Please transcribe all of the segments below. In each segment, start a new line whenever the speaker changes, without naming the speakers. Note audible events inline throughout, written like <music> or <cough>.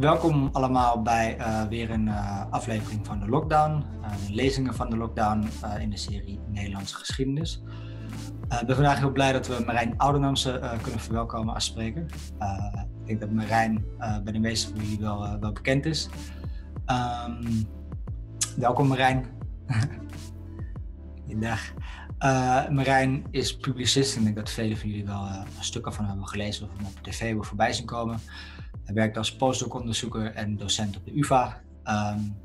welkom allemaal bij uh, weer een uh, aflevering van de Lockdown. Uh, lezingen van de Lockdown in de serie Nederlandse geschiedenis. ik ben vandaag heel blij dat we Marijn Oudenamse kunnen verwelkomen als spreker. ik denk dat Marijn bij de meesten van jullie wel, wel bekend is. Um, welkom Marijn. <laughs> Goedendag. Marijn is publicist en ik denk dat velen van jullie wel stukken van hebben gelezen of hem op tv hebben voorbij zien komen. Hij werkt als postdoc-onderzoeker en docent op de UvA. Um,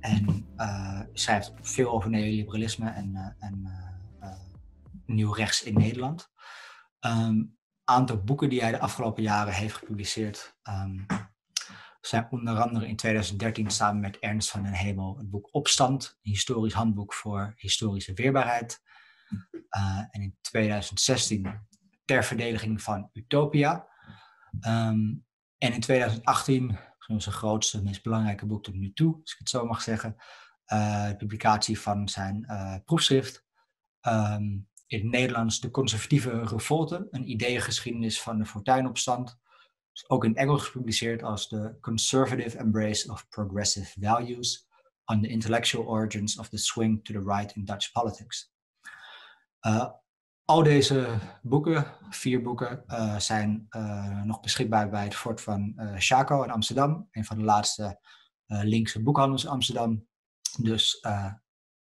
en uh, schrijft veel over neoliberalisme en, uh, nieuw rechts in Nederland. Een um, aantal boeken die hij de afgelopen jaren heeft gepubliceerd um, zijn onder andere in 2013 samen met Ernst van den Hemel het boek Opstand, een historisch handboek voor historische weerbaarheid. en in 2016 Ter verdediging van Utopia. En in 2018, zijn grootste, meest belangrijke boek tot nu toe, als ik het zo mag zeggen, uh, de publicatie van zijn uh, proefschrift. Um, in het Nederlands De Conservatieve Revolte, een ideeëngeschiedenis van de Fortuinopstand. Dus ook in Engels gepubliceerd als The Conservative Embrace of Progressive Values on the Intellectual Origins of the Swing to the Right in Dutch Politics. Uh, al deze boeken, vier boeken, uh, zijn uh, nog beschikbaar bij het fort van uh, Chaco in Amsterdam. Een van de laatste linkse boekhandels in Amsterdam. Dus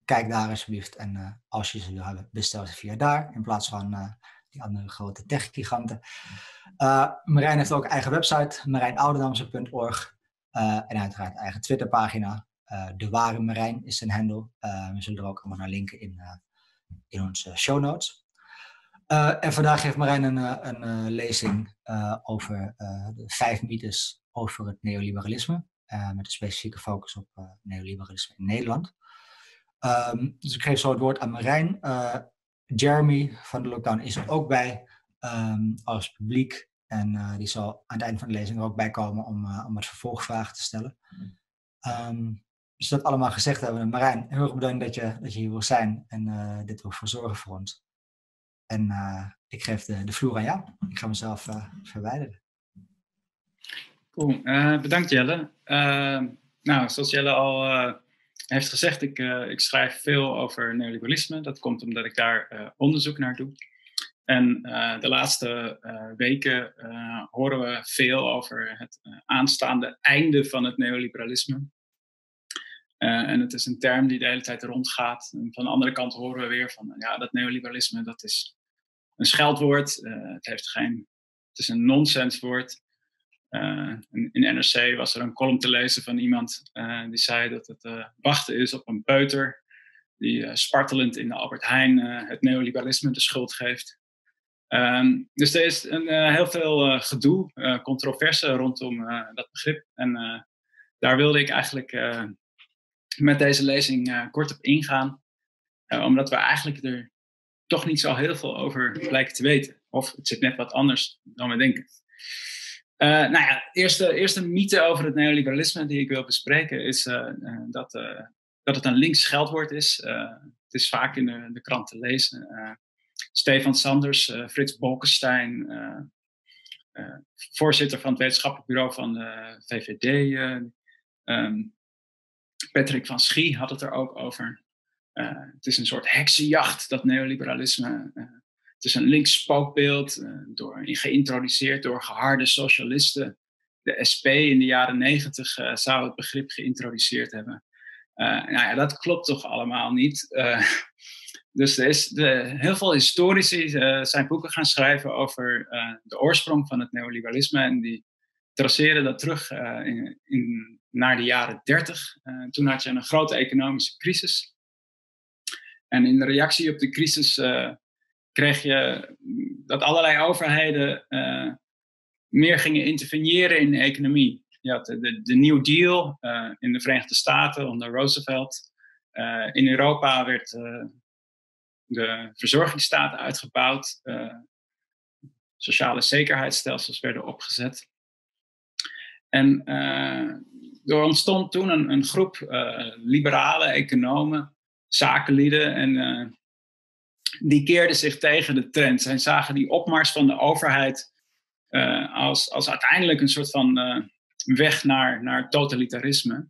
kijk daar alsjeblieft. En als je ze wil hebben, bestel ze via daar. In plaats van die andere grote tech-giganten. Marijn heeft ook eigen website, marijnoudendamse.org. en uiteraard eigen Twitterpagina. de Ware Marijn is zijn handle. we zullen er ook allemaal naar linken in, in onze show notes. Uh, en vandaag geeft Marijn een, eh, een, uh, lezing over de vijf mythes over het neoliberalisme. met een specifieke focus op neoliberalisme in Nederland. Um, dus ik geef zo het woord aan Marijn. Jeremy van de Lockdown is er ook bij um, als publiek. En die zal aan het einde van de lezing er ook bij komen om, om wat vervolgvragen te stellen. Um, dus dat allemaal gezegd hebben. Marijn, heel erg bedankt dat je, dat je hier wil zijn en dit wil verzorgen voor ons. En uh, ik geef de, de vloer aan jou. Ik ga mezelf uh, verwijderen.
Cool. Uh, bedankt Jelle. nou, zoals Jelle al heeft gezegd, ik, ik schrijf veel over neoliberalisme. Dat komt omdat ik daar onderzoek naar doe. En de laatste weken horen we veel over het aanstaande einde van het neoliberalisme. en het is een term die de hele tijd rondgaat. Van de andere kant horen we weer van, ja, dat neoliberalisme, dat is een scheldwoord. Uh, het, heeft geen, het is een nonsenswoord. Uh, in, NRC was er een column te lezen van iemand uh, die zei dat het wachten is op een peuter die spartelend in de Albert Heijn het neoliberalisme de schuld geeft. Um, dus er is een, heel veel gedoe, controverse rondom dat begrip. En daar wilde ik eigenlijk met deze lezing kort op ingaan. omdat we eigenlijk er toch niet zo heel veel over blijken te weten. Of het zit net wat anders dan we denken. Uh, nou ja, eerste, eerste mythe over het neoliberalisme die ik wil bespreken is uh, uh, dat, dat het een links scheldwoord is. het is vaak in de, de krant te lezen. Stefan Sanders, Frits Bolkestein, voorzitter van het wetenschappelijk bureau van de VVD. Um, Patrick van Schie had het er ook over. Uh, het is een soort heksenjacht, dat neoliberalisme. Uh, het is een links spookbeeld, uh, door, geïntroduceerd door geharde socialisten. De SP in de jaren negentig zou het begrip geïntroduceerd hebben. nou ja, dat klopt toch allemaal niet. <laughs> dus er is de, heel veel historici zijn boeken gaan schrijven over de oorsprong van het neoliberalisme. En die traceren dat terug in, naar de jaren dertig. toen had je een grote economische crisis. En in reactie op de crisis uh, kreeg je dat allerlei overheden uh, meer gingen interveneren in de economie. Je had de, de, New Deal uh, in de Verenigde Staten onder Roosevelt. in Europa werd de verzorgingsstaat uitgebouwd. sociale zekerheidsstelsels werden opgezet. En er ontstond toen een, een groep liberale economen zakenlieden. En uh, die keerden zich tegen de trend. Zij zagen die opmars van de overheid uh, als, als uiteindelijk een soort van uh, weg naar, naar totalitarisme.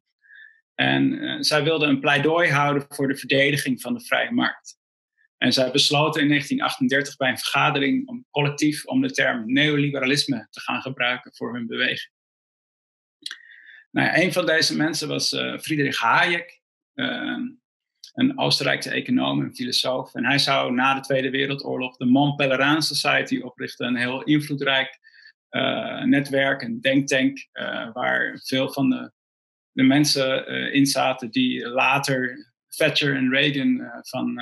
En zij wilden een pleidooi houden voor de verdediging van de vrije markt. En zij besloten in 1938 bij een vergadering om collectief om de term neoliberalisme te gaan gebruiken voor hun beweging. Nou een van deze mensen was Friedrich Hayek, uh, een Oostenrijkse econoom en filosoof. En hij zou na de Tweede Wereldoorlog de Mont Pelerin Society oprichten, een heel invloedrijk uh, netwerk, een denktank, uh, waar veel van de, de mensen in zaten die later Thatcher en Reagan van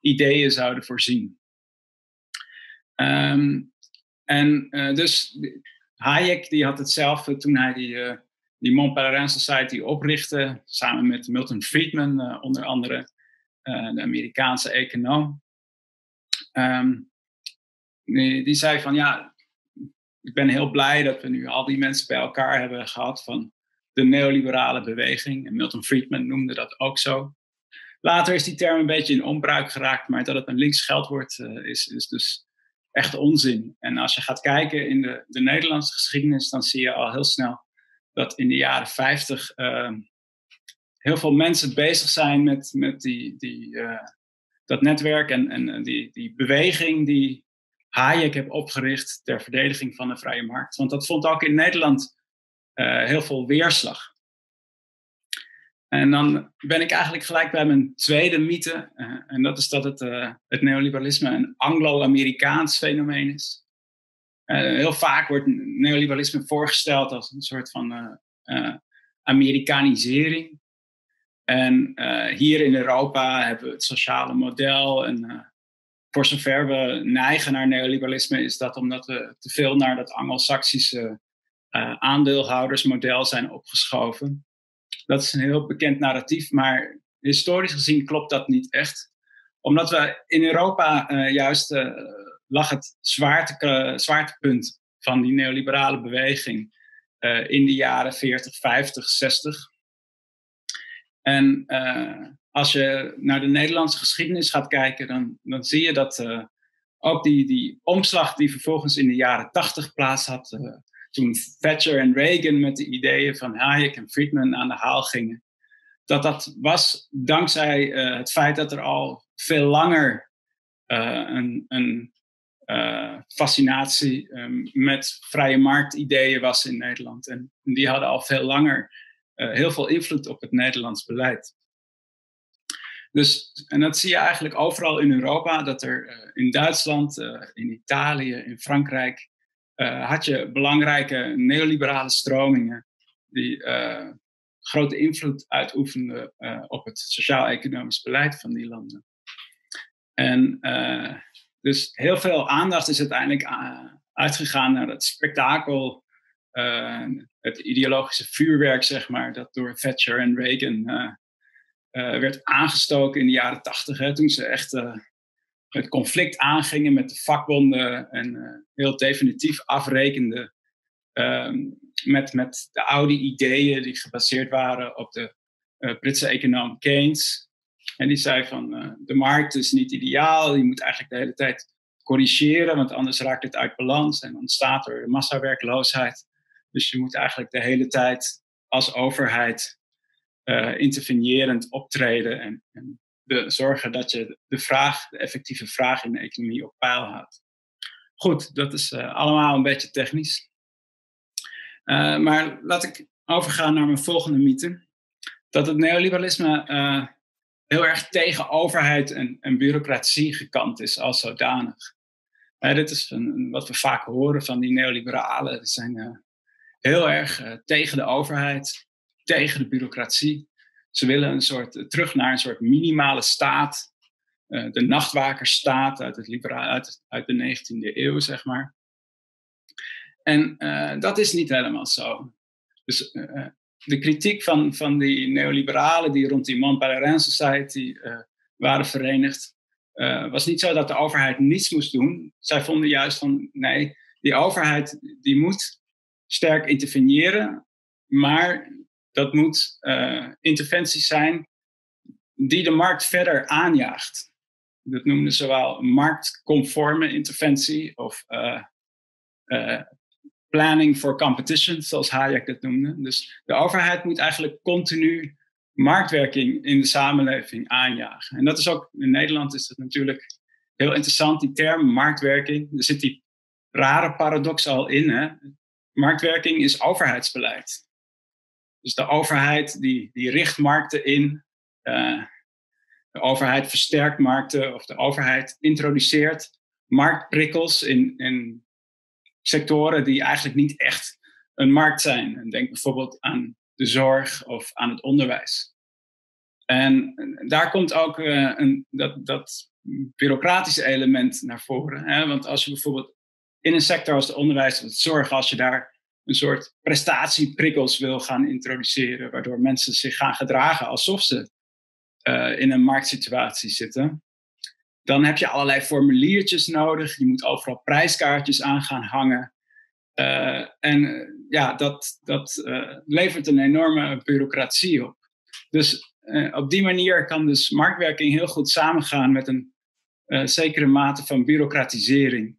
ideeën zouden voorzien. Um, en dus Hayek die had hetzelfde toen hij die die Mont Pelerin Society oprichtte, samen met Milton Friedman, uh, onder andere, uh, de Amerikaanse econoom. Um, die, zei van ja, ik ben heel blij dat we nu al die mensen bij elkaar hebben gehad van de neoliberale beweging. En Milton Friedman noemde dat ook zo. Later is die term een beetje in onbruik geraakt, maar dat het een links geldwoord uh, is, is dus echt onzin. En als je gaat kijken in de, de Nederlandse geschiedenis, dan zie je al heel snel dat in de jaren 50 ehm, heel veel mensen bezig zijn met, met die, die, uh, dat netwerk en, en die, die beweging die Hayek heeft opgericht ter verdediging van de vrije markt. Want dat vond ook in Nederland uh, heel veel weerslag. En dan ben ik eigenlijk gelijk bij mijn tweede mythe. En dat is dat het, het neoliberalisme een Anglo-Amerikaans fenomeen is. Uh, heel vaak wordt neoliberalisme voorgesteld als een soort van uh, uh, Amerikanisering. En hier in Europa hebben we het sociale model. En voor zover we neigen naar neoliberalisme, is dat omdat we te veel naar dat Anglo-Saxische aandeelhoudersmodel zijn opgeschoven. Dat is een heel bekend narratief, maar historisch gezien klopt dat niet echt. Omdat we in Europa juist lag het zwaarte, zwaartepunt van die neoliberale beweging uh, in de jaren 40, 50, 60. En uh, als je naar de Nederlandse geschiedenis gaat kijken, dan, dan zie je dat ook die, die omslag die vervolgens in de jaren 80 plaats had, toen Thatcher en Reagan met de ideeën van Hayek en Friedman aan de haal gingen, dat dat was dankzij het feit dat er al veel langer een, een uh, fascinatie um, met vrije marktideeën was in Nederland. En die hadden al veel langer uh, heel veel invloed op het Nederlands beleid. Dus, en dat zie je eigenlijk overal in Europa, dat er uh, in Duitsland, in Italië, in Frankrijk, had je belangrijke neoliberale stromingen die grote invloed uitoefenden op het sociaal-economisch beleid van die landen. En dus heel veel aandacht is uiteindelijk uh, uitgegaan naar het spektakel, uh, het ideologische vuurwerk, zeg maar, dat door Thatcher en Reagan uh, werd aangestoken in de jaren tachtig, toen ze echt het conflict aangingen met de vakbonden en heel definitief afrekenden ehm, met, met de oude ideeën die gebaseerd waren op de Britse econoom Keynes. En die zei van uh, de markt is niet ideaal, je moet eigenlijk de hele tijd corrigeren, want anders raakt het uit balans en ontstaat er massawerkloosheid. Dus je moet eigenlijk de hele tijd als overheid uh, intervenerend optreden en, en de, zorgen dat je de vraag, de effectieve vraag in de economie op peil houdt. Goed, dat is uh, allemaal een beetje technisch. maar laat ik overgaan naar mijn volgende mythe. Dat het neoliberalisme heel erg tegen overheid en, bureaucratie gekant is als zodanig. Uh, dit is een, wat we vaak horen van die neoliberalen. Die zijn uh, heel erg uh, tegen de overheid, tegen de bureaucratie. Ze willen een soort, terug naar een soort minimale staat. de nachtwakerstaat uit, het uit, uit de 19e eeuw, zeg maar. En dat is niet helemaal zo. Dus de kritiek van, van die neoliberalen die rond die Mont Pelerin Society uh, waren verenigd, uh, was niet zo dat de overheid niets moest doen. Zij vonden juist van nee, die overheid die moet sterk interveneren, maar dat moet uh, interventies zijn die de markt verder aanjaagt. Dat noemden ze wel marktconforme interventie of planning for competition, zoals Hayek het noemde. Dus de overheid moet eigenlijk continu marktwerking in de samenleving aanjagen. En dat is ook, in Nederland is dat natuurlijk heel interessant, die term marktwerking. Er zit die rare paradox al in. Hè? Marktwerking is overheidsbeleid. Dus de overheid die, die richt markten in, uh, de overheid versterkt markten of de overheid introduceert marktprikkels in, in sectoren die eigenlijk niet echt een markt zijn. En denk bijvoorbeeld aan de zorg of aan het onderwijs. En daar komt ook uh, een, dat, dat bureaucratische element naar voren. Hè? Want als je bijvoorbeeld in een sector als het onderwijs of de zorg, als je daar een soort prestatieprikkels wil gaan introduceren, waardoor mensen zich gaan gedragen alsof ze uh, in een marktsituatie zitten, dan heb je allerlei formuliertjes nodig. Je moet overal prijskaartjes aan gaan hangen. Uh, en ja, dat, dat uh, levert een enorme bureaucratie op. Dus op die manier kan dus marktwerking heel goed samengaan met een zekere mate van bureaucratisering.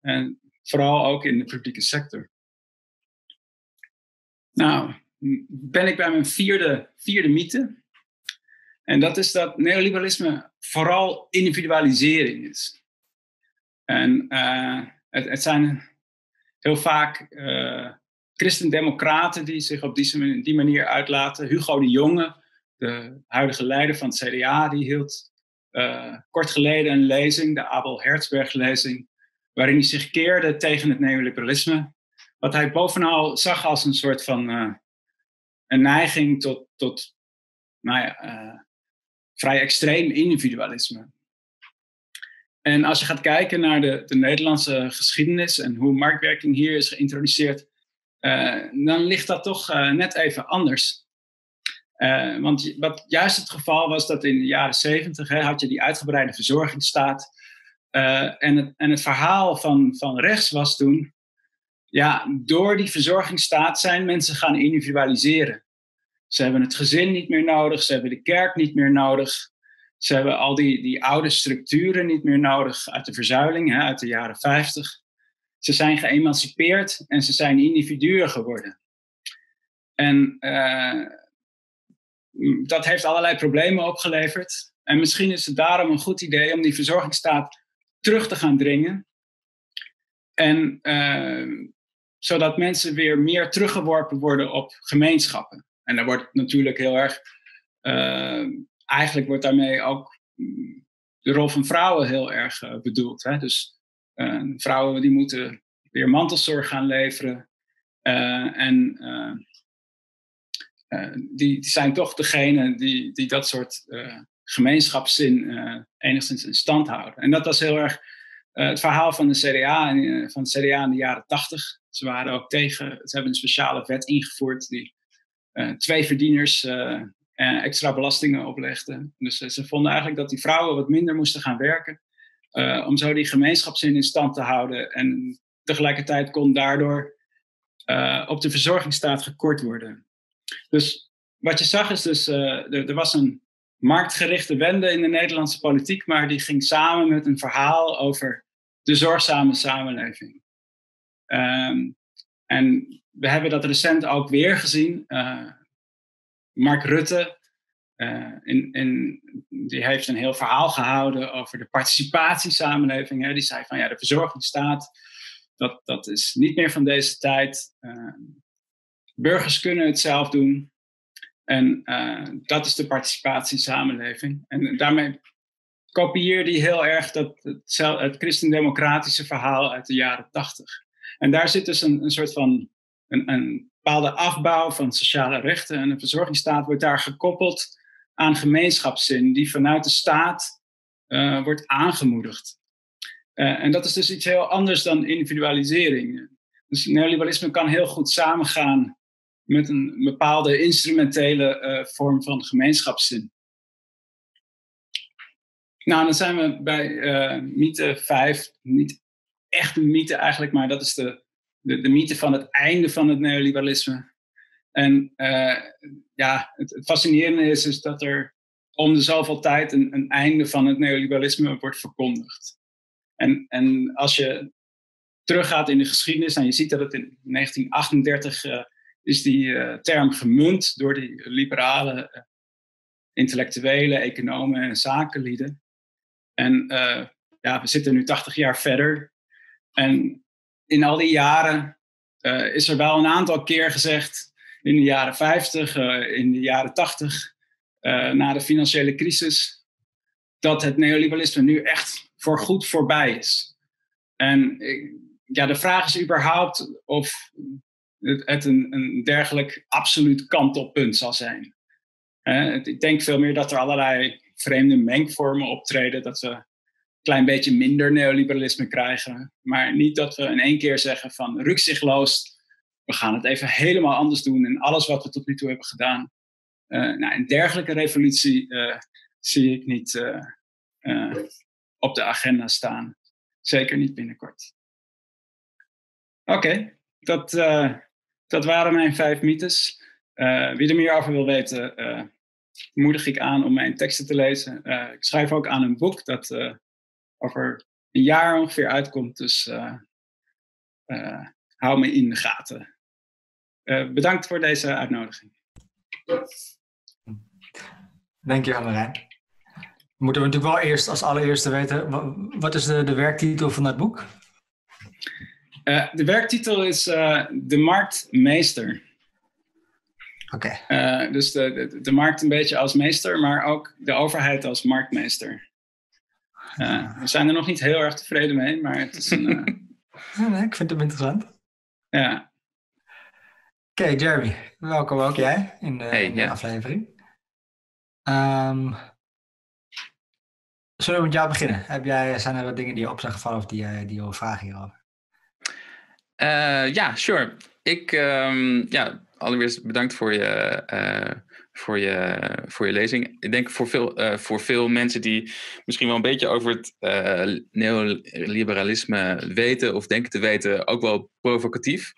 En vooral ook in de publieke sector. Nou, ben ik bij mijn vierde, vierde mythe. En dat is dat neoliberalisme vooral individualisering is. En het, het, zijn heel vaak uh, christendemocraten die zich op die, die, manier uitlaten. Hugo de Jonge, de huidige leider van het CDA, die hield uh, kort geleden een lezing, de Abel Herzberg-lezing, waarin hij zich keerde tegen het neoliberalisme. Wat hij bovenal zag als een soort van een neiging tot, tot nou ja, vrij extreem individualisme. En als je gaat kijken naar de, de Nederlandse geschiedenis en hoe marktwerking hier is geïntroduceerd, uh, dan ligt dat toch uh, net even anders. Uh, want wat juist het geval was dat in de jaren zeventig had je die uitgebreide verzorgingsstaat. en, het, en het verhaal van, van rechts was toen, ja, door die verzorgingsstaat zijn mensen gaan individualiseren. Ze hebben het gezin niet meer nodig, ze hebben de kerk niet meer nodig. Ze hebben al die, die oude structuren niet meer nodig uit de verzuiling, hè, uit de jaren 50. Ze zijn geëmancipeerd en ze zijn individuen geworden. En uh, dat heeft allerlei problemen opgeleverd. En misschien is het daarom een goed idee om die verzorgingsstaat terug te gaan dringen. En uh, zodat mensen weer meer teruggeworpen worden op gemeenschappen. En daar wordt natuurlijk heel erg, uh, eigenlijk wordt daarmee ook mm, de rol van vrouwen heel erg uh, bedoeld. Hè? Dus uh, vrouwen die moeten weer mantelzorg gaan leveren. en die, die, zijn toch degene die, die dat soort gemeenschapszin enigszins in stand houden. En dat was heel erg het verhaal van de CDA, van het CDA in de jaren tachtig. Ze waren ook tegen, ze hebben een speciale wet ingevoerd die twee verdieners uh, extra belastingen oplegden. Dus ze vonden eigenlijk dat die vrouwen wat minder moesten gaan werken. om zo die gemeenschapszin in stand te houden. En tegelijkertijd kon daardoor op de verzorgingsstaat gekort worden. Dus wat je zag is dus, er, er was een marktgerichte wende in de Nederlandse politiek, maar die ging samen met een verhaal over de zorgzame samenleving. Um, en we hebben dat recent ook weer gezien. Uh, Mark Rutte, uh, in, in, die heeft een heel verhaal gehouden over de participatiesamenleving. Hè. Die zei van ja, de verzorgingsstaat, dat, dat is niet meer van deze tijd. Uh, burgers kunnen het zelf doen. En dat is de participatiesamenleving. En daarmee kopieerde hij heel erg dat, het, het christendemocratische verhaal uit de jaren tachtig. En daar zit dus een, een soort van een, een bepaalde afbouw van sociale rechten. En een verzorgingsstaat wordt daar gekoppeld aan gemeenschapszin, die vanuit de staat uh, wordt aangemoedigd. Uh, en dat is dus iets heel anders dan individualisering. Dus neoliberalisme kan heel goed samengaan met een bepaalde instrumentele uh, vorm van gemeenschapszin. Nou, dan zijn we bij mythe 5, niet echt een mythe eigenlijk, maar dat is de, de, de mythe van het einde van het neoliberalisme. En uh, ja, het, fascinerende is, is dat er om de zoveel tijd een, een einde van het neoliberalisme wordt verkondigd. En, en als je teruggaat in de geschiedenis, en je ziet dat het in 1938 is die term gemunt door die liberale intellectuelen, economen en zakenlieden. En ja, we zitten nu 80 jaar verder. En in al die jaren is er wel een aantal keer gezegd, in de jaren 50, in de jaren 80, na de financiële crisis, dat het neoliberalisme nu echt voor goed voorbij is. En ja, de vraag is überhaupt of het, een, een dergelijk absoluut kantelpunt zal zijn. ik denk veel meer dat er allerlei vreemde mengvormen optreden, dat we klein beetje minder neoliberalisme krijgen, maar niet dat we in één keer zeggen van rukzichtloos, we gaan het even helemaal anders doen en alles wat we tot nu toe hebben gedaan. Uh, nou, een dergelijke revolutie uh, zie ik niet uh, op de agenda staan. Zeker niet binnenkort. Oké, dat, dat waren mijn vijf mythes. wie er meer over wil weten, moedig ik aan om mijn teksten te lezen. ik schrijf ook aan een boek dat over een jaar ongeveer uitkomt. Dus hou me in de gaten. bedankt voor deze uitnodiging.
Dankjewel Marijn. Moeten we natuurlijk wel eerst als allereerste weten, wat is de, de werktitel van dat boek?
De werktitel is De Marktmeester.
Oké.
Okay. Dus de, de, de, markt een beetje als meester, maar ook de overheid als marktmeester. We zijn er nog niet heel erg tevreden mee, maar het is een... <laughs>
nee, ik vind het interessant.
Ja.
Oké, Jeremy, welkom ook jij in de, hey, in de yeah. aflevering. Um, zullen we met jou beginnen? Heb jij, zijn er wat dingen die je op zijn gevallen of die, die je wil vragen hierover?
Uh, ja, sure. Ik, um, ja, allereerst bedankt voor je, uh, voor je, voor je lezing. Ik denk voor veel, uh, voor veel mensen die misschien wel een beetje over het neoliberalisme weten of denken te weten, ook wel provocatief.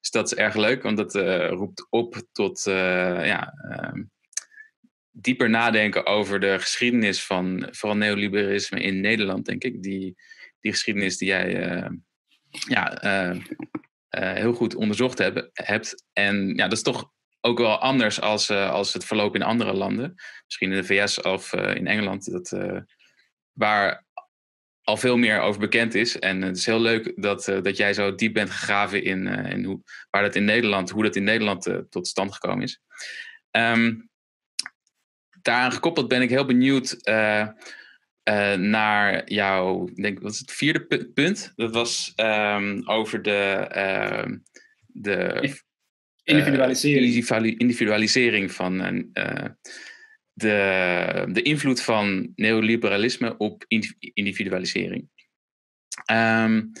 Dus dat is erg leuk, want dat roept op tot ja, ehm, dieper nadenken over de geschiedenis van vooral neoliberalisme in Nederland, denk ik. Die, die geschiedenis die jij ja, heel goed onderzocht heb, hebt. En ja, dat is toch ook wel anders als, als het verloop in andere landen. Misschien in de VS of in Engeland, dat, waar al veel meer over bekend is. En het is heel leuk dat, dat jij zo diep bent gegraven in, in hoe, waar dat in Nederland, hoe dat in Nederland tot stand gekomen is. Um, daaraan gekoppeld ben ik heel benieuwd naar jouw, denk, wat is het vierde punt? Dat was um, over de, uh, de
individualisering.
individualisering van de, de invloed van neoliberalisme op individualisering. Um,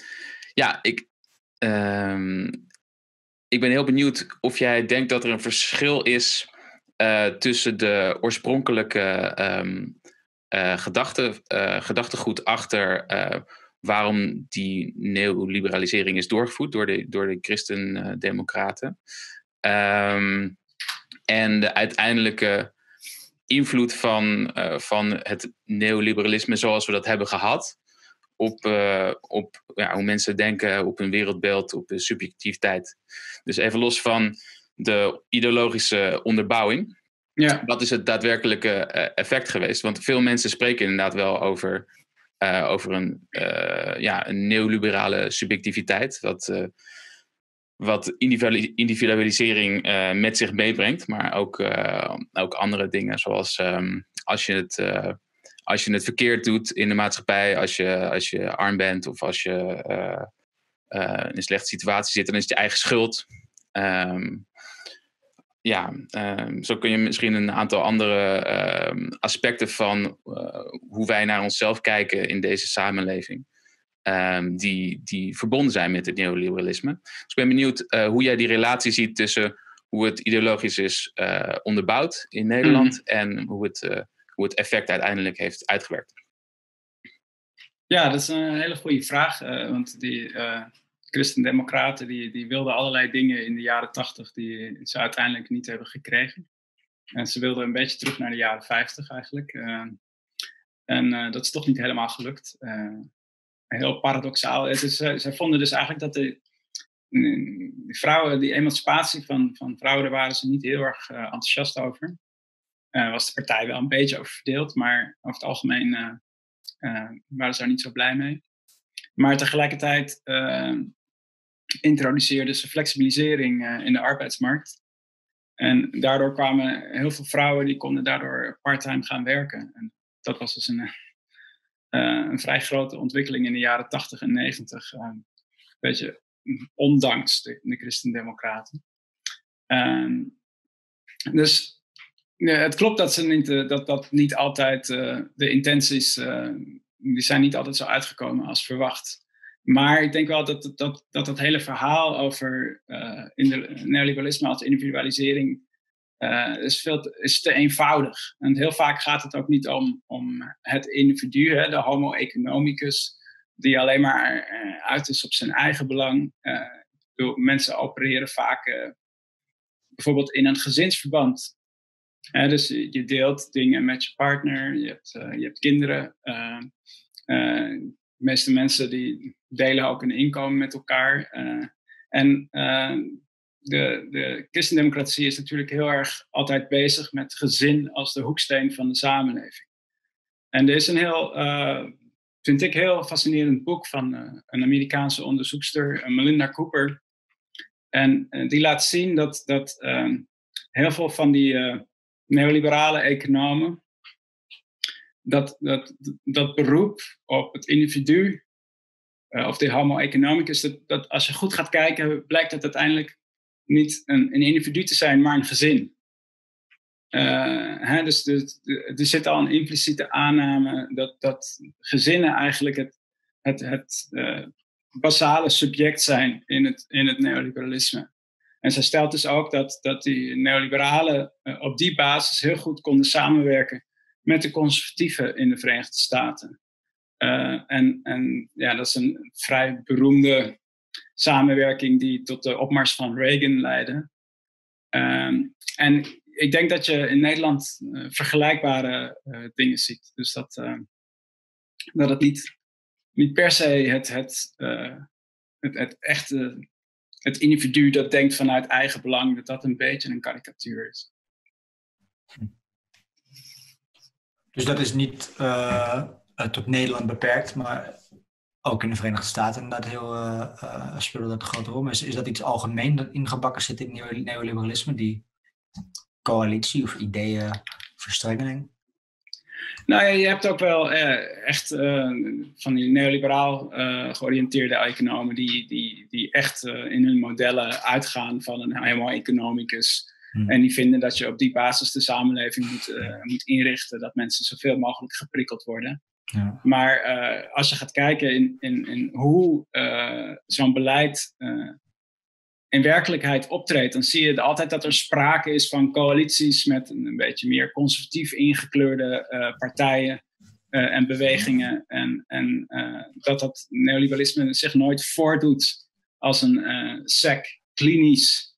ja, ik, um, ik ben heel benieuwd of jij denkt dat er een verschil is uh, tussen de oorspronkelijke um, uh, gedachte, uh, gedachtegoed achter waarom die neoliberalisering is doorgevoerd door de, door de christendemocraten. Um, en de uiteindelijke invloed van, van het neoliberalisme zoals we dat hebben gehad op, op ja, hoe mensen denken, op hun wereldbeeld, op hun subjectiviteit. Dus even los van de ideologische onderbouwing. Ja. Wat is het daadwerkelijke eh, effect geweest? Want veel mensen spreken inderdaad wel over, uh, over een, ja, een neoliberale subjectiviteit. Wat, wat individualisering met zich meebrengt. Maar ook, ook andere dingen, zoals um, als, je het, als je het verkeerd doet in de maatschappij, als je, als je arm bent of als je in een slechte situatie zit, dan is het je eigen schuld. Um, ja, um, zo kun je misschien een aantal andere aspecten van hoe wij naar onszelf kijken in deze samenleving, um, die, die verbonden zijn met het neoliberalisme. Dus ik ben benieuwd uh, hoe jij die relatie ziet tussen hoe het ideologisch is uh, onderbouwd in Nederland mm. en hoe het, hoe het effect uiteindelijk heeft uitgewerkt.
Ja, dat is een hele goede vraag, want die christendemocraten die, die wilden allerlei dingen in de jaren tachtig die ze uiteindelijk niet hebben gekregen. En ze wilden een beetje terug naar de jaren vijftig eigenlijk. Uh, en uh, dat is toch niet helemaal gelukt. Uh, heel paradoxaal. Het is, zij vonden dus eigenlijk dat de, de vrouwen, die emancipatie van, van vrouwen, daar waren ze niet heel erg enthousiast over. Uh, was de partij wel een beetje over verdeeld, maar over het algemeen waren ze daar niet zo blij mee. Maar tegelijkertijd introduceerden ze flexibilisering in de arbeidsmarkt. En daardoor kwamen heel veel vrouwen die konden daardoor parttime gaan werken. En dat was dus een, een vrij grote ontwikkeling in de jaren 80 en 90. een beetje ondanks de, de Christendemocraten. dus ja, het klopt dat, ze niet, uh, dat, dat niet altijd uh, de intenties, uh, die zijn niet altijd zo uitgekomen als verwacht. Maar ik denk wel dat dat, dat, dat hele verhaal over in de neoliberalisme als individualisering is, veel te, is te eenvoudig. En heel vaak gaat het ook niet om, om het individu, hè, de homo economicus, die alleen maar uit is op zijn eigen belang. mensen opereren vaak bijvoorbeeld in een gezinsverband dus je deelt dingen met je partner, je hebt, uh, je hebt kinderen. Uh, de meeste mensen die delen ook een inkomen met elkaar. en de, de christendemocratie is natuurlijk heel erg altijd bezig met gezin als de hoeksteen van de samenleving. En er is een heel, vind ik, heel fascinerend boek van een Amerikaanse onderzoekster, Melinda Cooper. En die laat zien dat, dat heel veel van die neoliberale economen, dat, dat, dat beroep op het individu, of de homo economicus, dat, dat als je goed gaat kijken, blijkt het uiteindelijk niet een, een individu te zijn, maar een gezin. Uh, hè, dus er zit al een impliciete aanname dat, dat gezinnen eigenlijk het, het, het uh, basale subject zijn in het, in het neoliberalisme. En zij stelt dus ook dat, dat die neoliberalen uh, op die basis heel goed konden samenwerken met de conservatieven in de Verenigde Staten. En, en ja, dat is een vrij beroemde samenwerking die tot de opmars van Reagan leidde. Uh, en ik denk dat je in Nederland uh, vergelijkbare dingen ziet. Dus dat, dat het niet, niet per se het, het, het, het het individu dat denkt vanuit eigen belang, dat dat een beetje een karikatuur is.
Dus dat is niet tot Nederland beperkt, maar ook in de Verenigde Staten dat heel uh, speelt dat een grote rol. Is, is dat iets algemeen dat ingebakken zit in neoliberalisme, die coalitie of ideeënverstrengeling?
Nou ja, je hebt ook wel eh, echt uh, van die neoliberaal uh, georiënteerde economen die, die, die echt in hun modellen uitgaan van een homo economicus. Hmm. En die vinden dat je op die basis de samenleving moet, moet inrichten, dat mensen zoveel mogelijk geprikkeld worden. Ja. Maar als je gaat kijken in, in, in hoe zo'n beleid in werkelijkheid optreedt, dan zie je altijd dat er sprake is van coalities met een, beetje meer conservatief ingekleurde partijen en bewegingen. En, en dat dat neoliberalisme zich nooit voordoet als een sec, klinisch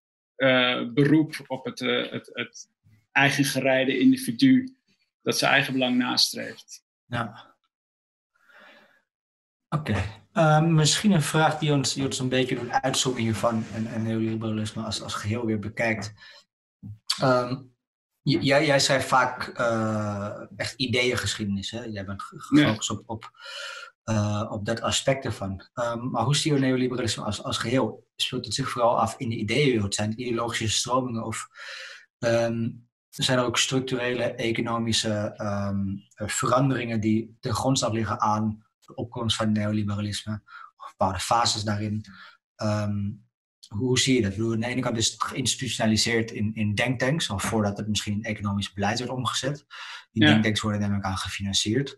beroep op het, het, het eigen gereide individu dat zijn eigen belang nastreeft.
Ja. Oké. Ehm, misschien een vraag die ons, die ons een beetje doet uitzoomen hiervan en, en neoliberalisme als, als geheel weer bekijkt. Um, jij, jij zei vaak uh, echt ideeëngeschiedenis. Hè? Jij bent gefocust op, op, uh, op dat aspect ervan. Um, maar hoe zie je neoliberalisme als, als geheel? Speelt het zich vooral af in de ideeënwereld? Zijn het ideologische stromingen of zijn er ook structurele economische veranderingen die ten grondslag liggen aan opkomst van neoliberalisme, of bepaalde fases daarin. Um, hoe zie je dat? Bedoel, aan de ene kant is het geïnstitutionaliseerd in, in denktanks, al voordat het misschien in economisch beleid wordt omgezet. Die ja. denktanks worden namelijk aan gefinancierd.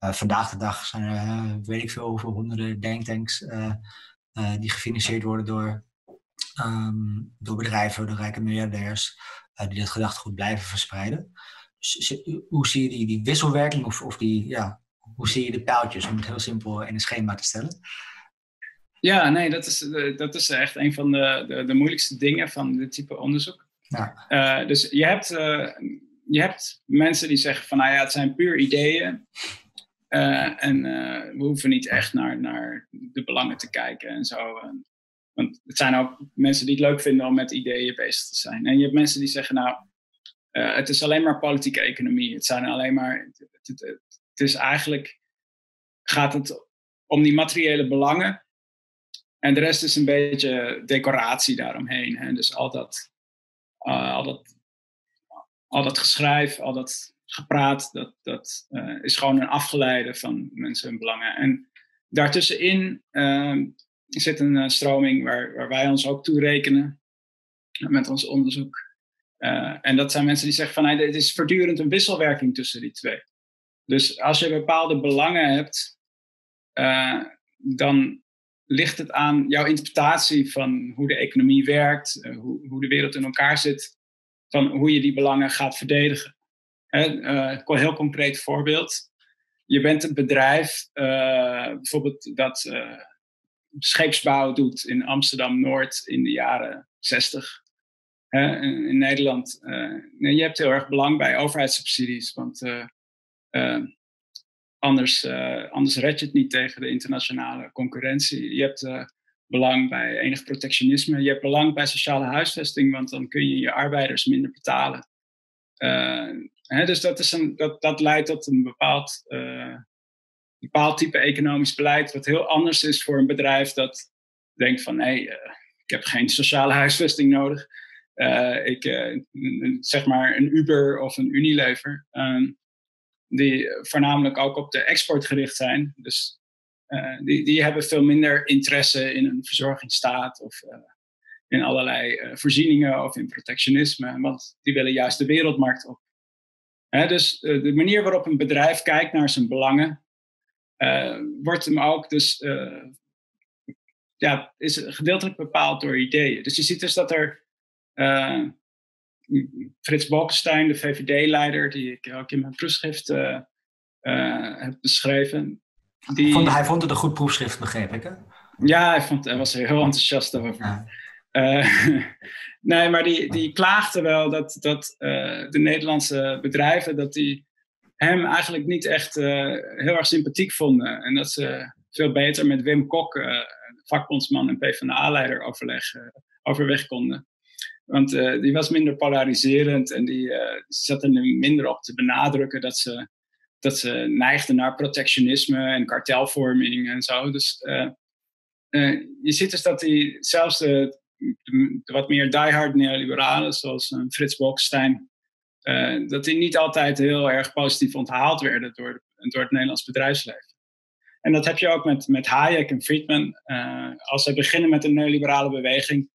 Uh, vandaag de dag zijn er, uh, weet ik veel, hoeveel honderden denktanks uh, die gefinancierd worden door, um, door bedrijven, door rijke miljardairs, die dat gedachtegoed blijven verspreiden. Dus, hoe zie je die, die wisselwerking of, of die, ja, hoe zie je de pijltjes, om het heel simpel in een schema te stellen?
Ja, nee, dat is, eh, dat is echt een van de, de, de moeilijkste dingen van dit type onderzoek. Ja. Uh, dus je hebt, uh, je hebt mensen die zeggen van, nou ja, het zijn puur ideeën. en we hoeven niet echt naar, naar de belangen te kijken en zo. want het zijn ook mensen die het leuk vinden om met ideeën bezig te zijn. En je hebt mensen die zeggen, nou, het is alleen maar politieke economie. Het zijn alleen maar. Het, het, het is eigenlijk. Gaat het om die materiële belangen. En de rest is een beetje decoratie daaromheen. Hè? Dus al dat, uh, al, dat, al dat geschrijf, al dat gepraat, dat, dat uh, is gewoon een afgeleide van mensen hun belangen. En daartussenin uh, zit een uh, stroming waar, waar wij ons ook toe rekenen met ons onderzoek. en dat zijn mensen die zeggen van het is voortdurend een wisselwerking tussen die twee. Dus als je bepaalde belangen hebt, uh, dan ligt het aan jouw interpretatie van hoe de economie werkt, uh, hoe, hoe, de wereld in elkaar zit, van hoe je die belangen gaat verdedigen. Hè, uh, heel concreet voorbeeld. Je bent een bedrijf, bijvoorbeeld dat scheepsbouw doet in Amsterdam-Noord in de jaren 60. In, in, Nederland, je hebt heel erg belang bij overheidssubsidies, want Anders, uh, anders red je het niet tegen de internationale concurrentie. Je hebt uh, belang bij enig protectionisme. Je hebt belang bij sociale huisvesting, want dan kun je je arbeiders minder betalen. Hè, dus dat, is een, dat, dat leidt tot een bepaald, bepaald type economisch beleid, wat heel anders is voor een bedrijf dat denkt van ik heb geen sociale huisvesting nodig. ik, zeg maar een Uber of een Unilever. Die voornamelijk ook op de export gericht zijn. Dus uh, die, die hebben veel minder interesse in een verzorgingsstaat of uh, in allerlei uh, voorzieningen of in protectionisme, want die willen juist de wereldmarkt op. Hè, dus de manier waarop een bedrijf kijkt naar zijn belangen, wordt hem ook dus ja, is gedeeltelijk bepaald door ideeën. Dus je ziet dus dat er Frits Balkenstein, de VVD-leider, die ik ook in mijn proefschrift uh, uh, heb beschreven.
Die... Vond, hij vond het een goed proefschrift, begreep ik, hè?
Ja, hij, vond, hij was er heel enthousiast over. Ja. Uh, <laughs> nee, maar die, die klaagde wel dat, dat de Nederlandse bedrijven dat die hem eigenlijk niet echt heel erg sympathiek vonden. En dat ze veel beter met Wim Kok, vakbondsman en PvdA-leider, overleg, overweg konden. Want uh, die was minder polariserend en die, uh, zat er minder op te benadrukken dat ze, dat ze neigden naar protectionisme en kartelvorming en zo. Dus uh, je ziet dus dat die, zelfs de, wat meer diehard neoliberalen, zoals Frits Bolkestein, dat die niet altijd heel erg positief onthaald werden door, door het Nederlands bedrijfsleven. En dat heb je ook met, met Hayek en Friedman. als zij beginnen met een neoliberale beweging,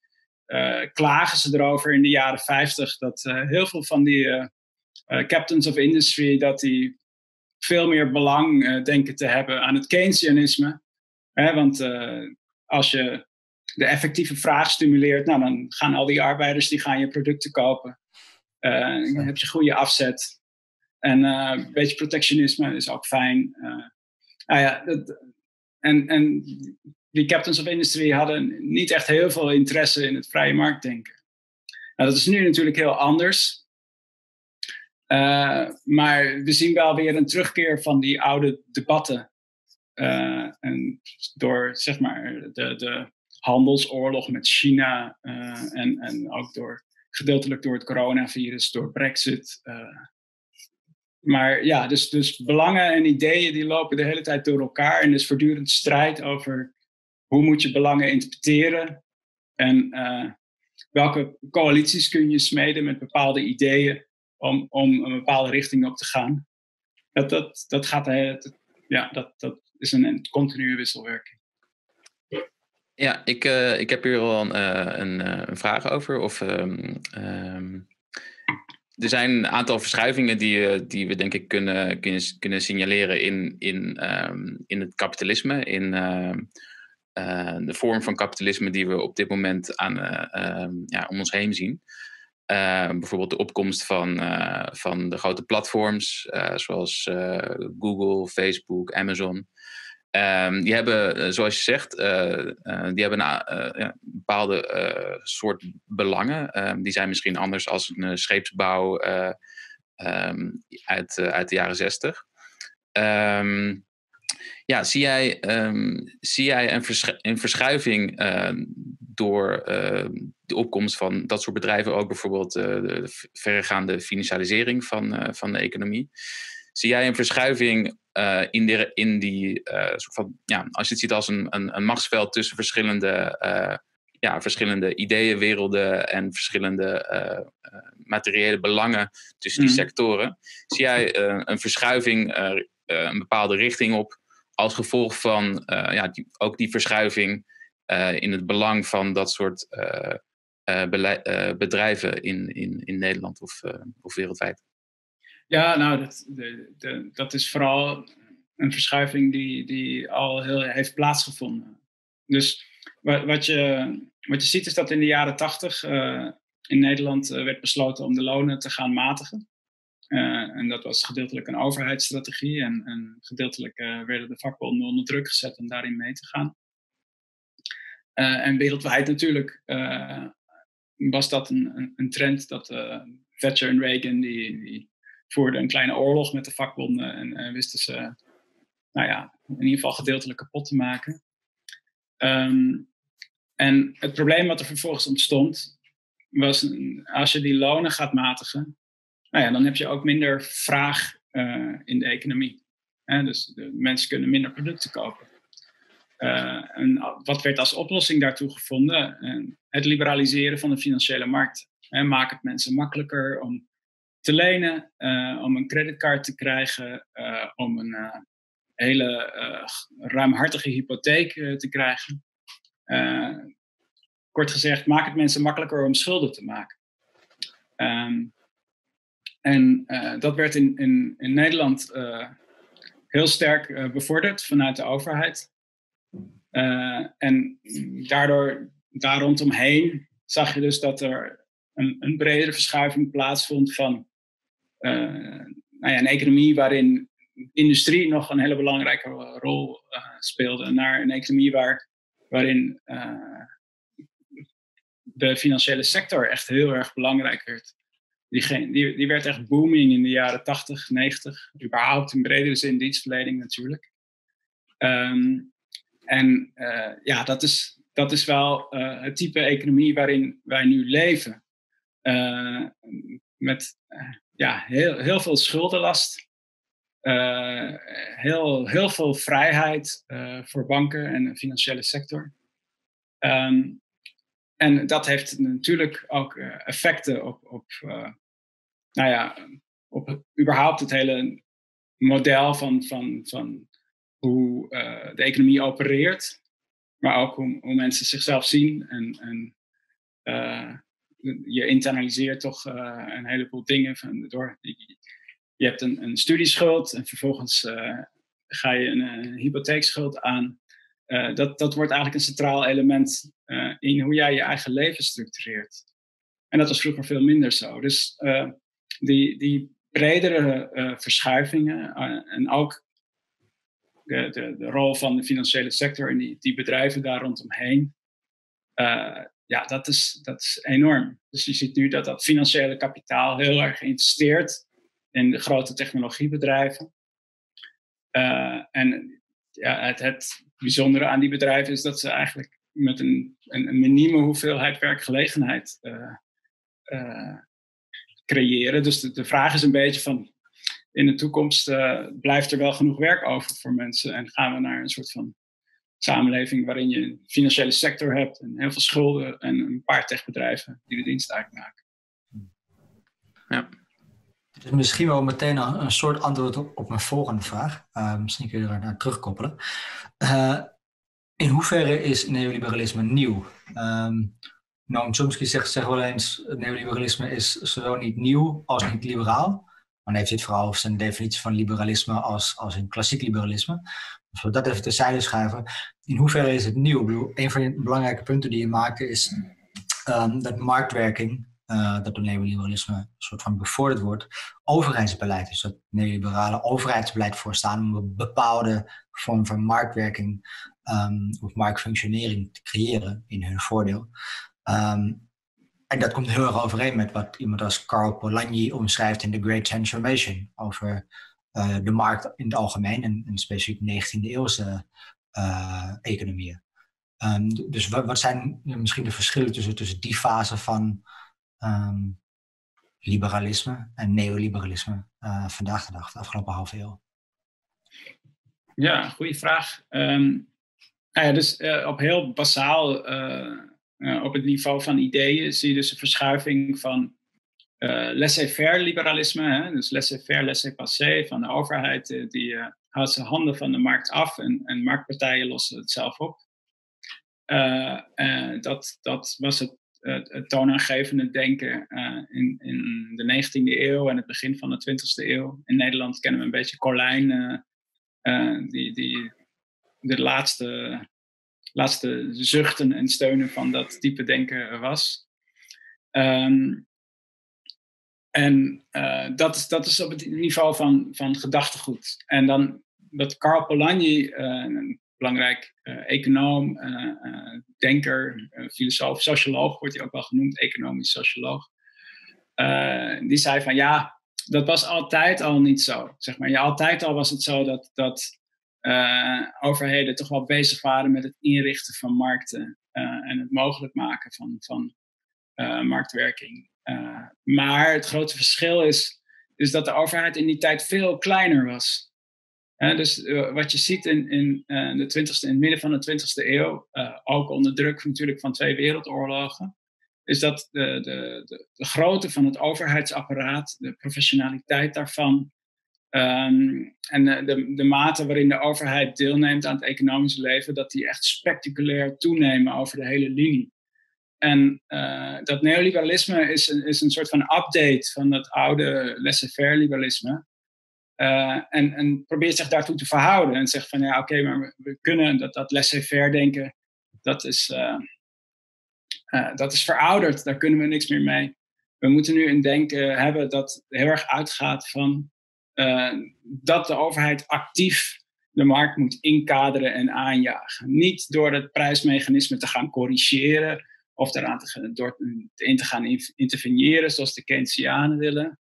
klagen ze erover in de jaren 50 dat uh, heel veel van die uh, captains of industry dat die veel meer belang denken te hebben aan het Keynesianisme. Hè, want als je de effectieve vraag stimuleert, nou, dan gaan al die arbeiders die gaan je producten kopen. dan heb je goede afzet. En een beetje protectionisme is ook fijn. nou ja, dat, en, en die captains of industry hadden niet echt heel veel interesse in het vrije marktdenken. Nou, dat is nu natuurlijk heel anders. Uh, maar we zien wel weer een terugkeer van die oude debatten. Uh, en door zeg maar de, de handelsoorlog met China uh, en, en ook door, gedeeltelijk door het coronavirus, door Brexit. maar ja, dus, dus belangen en ideeën die lopen de hele tijd door elkaar en is voortdurend strijd over hoe moet je belangen interpreteren en uh, welke coalities kun je smeden met bepaalde ideeën om, om een bepaalde richting op te gaan. Dat, dat, dat, gaat, ja, dat, dat is een, een continue wisselwerking.
Ja, ik, uh, ik heb hier wel een, een, een, vraag over. Of, um, um, er zijn een aantal verschuivingen die, die we denk ik kunnen, kunnen, kunnen signaleren in, in, um, in het kapitalisme. In, uh, de vorm van kapitalisme die we op dit moment aan, uh, ja, om ons heen zien. Uh, bijvoorbeeld de opkomst van, van de grote platforms zoals Google, Facebook, Amazon. Um, die hebben, zoals je zegt, die hebben een bepaalde soort belangen. Ehm, die zijn misschien anders als een scheepsbouw uit, uit de jaren zestig. ehm, ja, zie jij, ehm, zie jij een, een verschuiving ehm, door de opkomst van dat soort bedrijven, ook bijvoorbeeld de verregaande financialisering van, van de economie? Zie jij een verschuiving in, de, in die soort van, ja, als je het ziet als een, een, een machtsveld tussen verschillende ja, verschillende ideeënwerelden en verschillende materiële belangen tussen die mhm. sectoren. Zie jij een verschuiving, een bepaalde richting op als gevolg van ja, die, ook die verschuiving in het belang van dat soort bedrijven in, in, in Nederland of, of wereldwijd?
Ja, nou, dat, de, dat is vooral een verschuiving die, die al heel heeft plaatsgevonden. Dus wat je, wat je ziet is dat in de jaren tachtig in Nederland werd besloten om de lonen te gaan matigen. Uh, en dat was gedeeltelijk een overheidsstrategie en, en gedeeltelijk werden de vakbonden onder druk gezet om daarin mee te gaan. en wereldwijd natuurlijk was dat een, een, trend dat Thatcher en Reagan die, die voerden een kleine oorlog met de vakbonden en wisten ze nou ja, in ieder geval gedeeltelijk kapot te maken. Um, en het probleem wat er vervolgens ontstond, was als je die lonen gaat matigen, nou ja, dan heb je ook minder vraag uh, in de economie. dus de mensen kunnen minder producten kopen. Uh, en wat werd als oplossing daartoe gevonden? Het liberaliseren van de financiële markt. maak het mensen makkelijker om te lenen, om een creditcard te krijgen, om een hele ruimhartige hypotheek te krijgen. Kort gezegd, maak het mensen makkelijker om schulden te maken. Um, en uh, dat werd in, in, in Nederland uh, heel sterk uh, bevorderd vanuit de overheid. en daardoor, daar rondomheen zag je dus dat er een, een bredere verschuiving plaatsvond van nou ja, een economie waarin industrie nog een hele belangrijke rol speelde, naar een economie waar waarin de financiële sector echt heel erg belangrijk werd. Die, die, die werd echt booming in de jaren 80, 90, überhaupt in bredere zin dienstverlening natuurlijk. Um, en uh, ja, dat is, dat is wel uh, het type economie waarin wij nu leven. Uh, met ja, heel, heel veel schuldenlast, heel, heel veel vrijheid voor banken en de financiële sector. Um, en dat heeft natuurlijk ook effecten op, op nou ja, op überhaupt het hele model van, van, van hoe de economie opereert. Maar ook hoe, mensen zichzelf zien. En, en je internaliseert toch een heleboel dingen van, door, je hebt een, een studieschuld en vervolgens ga je een, een hypotheekschuld aan. Dat, dat wordt eigenlijk een centraal element in hoe jij je eigen leven structureert. En dat was vroeger veel minder zo. Dus die, bredere verschuivingen en ook de, de, rol van de financiële sector en die, die bedrijven daar rondomheen. ja, dat is, dat is enorm. Dus je ziet nu dat dat financiële kapitaal heel erg investeert in de grote technologiebedrijven. Uh, en ja, het, bijzondere aan die bedrijven is dat ze eigenlijk met een, een, een minieme hoeveelheid werkgelegenheid uh, uh, creëren. Dus de, de, vraag is een beetje van, in de toekomst blijft er wel genoeg werk over voor mensen en gaan we naar een soort van samenleving waarin je een financiële sector hebt en heel veel schulden en een paar techbedrijven die de dienst eigenlijk maken.
Ja. Dus misschien wel meteen een, een soort antwoord op, op, mijn volgende vraag. Uh, misschien kun je er naar terugkoppelen. Uh, in hoeverre is neoliberalisme nieuw? Um, Noam Chomsky zegt, zegt wel eens, neoliberalisme is zowel niet nieuw als niet liberaal. Dan heeft het vooral over zijn definitie van liberalisme als, als een klassiek liberalisme. Als we dat even terzijde schuiven, in hoeverre is het nieuw? Een van de belangrijke punten die je maakt is um, dat marktwerking uh, dat door neoliberalisme een soort van bevorderd wordt, overheidsbeleid. Dus dat neoliberale overheidsbeleid voorstaan om een bepaalde vorm van marktwerking um, of marktfunctionering te creëren in hun voordeel. Um, en dat komt heel erg overeen met wat iemand als Carl Polanyi omschrijft in The Great Transformation over de markt in het algemeen en, specifiek 19e eeuwse economieën. Ehm, dus wat, wat, zijn misschien de verschillen tussen, tussen die fase van ehm, liberalisme en neoliberalisme vandaag de dag, de afgelopen half eeuw?
Ja, goede vraag. Um, nou ja, dus op heel basaal uh, op het niveau van ideeën zie je dus een verschuiving van uh, laissez-faire liberalisme, hè? dus laissez-faire, laissez-passer van de overheid, uh, die houdt zijn handen van de markt af en, en marktpartijen lossen het zelf op. dat, dat was het, het, toonaangevende denken in, in de 19e eeuw en het begin van de 20e eeuw. In Nederland kennen we een beetje Colijn, die, die de laatste laatste zuchten en steunen van dat type denken was. Ehm, en uh, dat, is, dat is op het niveau van, van gedachtegoed. En dan wat Carl Polanyi, uh, een belangrijk uh, econoom, denker, filosoof, socioloog wordt hij ook wel genoemd, economisch socioloog. die zei van ja, dat was altijd al niet zo. Zeg maar. ja, altijd al was het zo dat, dat overheden toch wel bezig waren met het inrichten van markten uh, en het mogelijk maken van, van uh, marktwerking. maar het grote verschil is, is dat de overheid in die tijd veel kleiner was. dus wat je ziet in, in, de 20 in het midden van de 20e eeuw, ook onder druk natuurlijk van twee wereldoorlogen, is dat de, de, de, de grootte van het overheidsapparaat, de professionaliteit daarvan, Um, en de, de mate waarin de overheid deelneemt aan het economische leven, dat die echt spectaculair toenemen over de hele linie. En uh, dat neoliberalisme is een, is een soort van update van dat oude laissez-faire liberalisme. Uh, en, en probeert zich daartoe te verhouden. En zegt van ja, oké, maar we kunnen dat, dat laissez-faire denken, dat is, dat is verouderd, daar kunnen we niks meer mee. We moeten nu een denken hebben dat heel erg uitgaat van dat de overheid actief de markt moet inkaderen en aanjagen. Niet door het prijsmechanisme te gaan corrigeren of eraan te, door te gaan interveneren zoals de Keynesianen willen.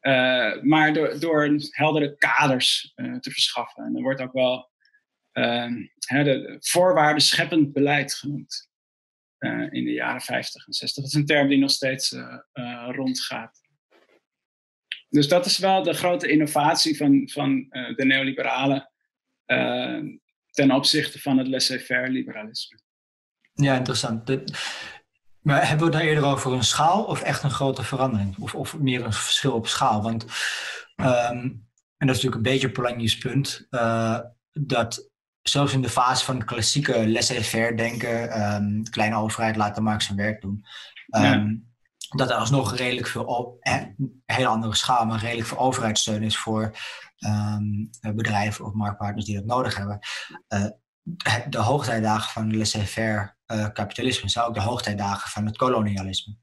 Uh, maar door, door heldere kaders uh, te verschaffen. En er wordt ook wel uh, de voorwaarden scheppend beleid genoemd in de jaren 50 en 60. Dat is een term die nog steeds rondgaat. Dus dat is wel de grote innovatie van, van uh, de neoliberalen uh, ten opzichte van het laissez-faire liberalisme.
Ja, interessant. maar hebben we daar eerder over een schaal of echt een grote verandering? Of, of meer een verschil op schaal? Want, um, en dat is natuurlijk een beetje Polanyi's punt, uh, dat zelfs in de fase van het klassieke laissez-faire denken, um, kleine overheid laat de markt zijn werk doen, um, ja dat er alsnog redelijk veel, een hele andere schaal, maar redelijk veel overheidssteun is voor um, bedrijven of marktpartners die dat nodig hebben. Uh, de hoogtijdagen van laissez-faire uh, kapitalisme zijn ook de hoogtijdagen van het kolonialisme.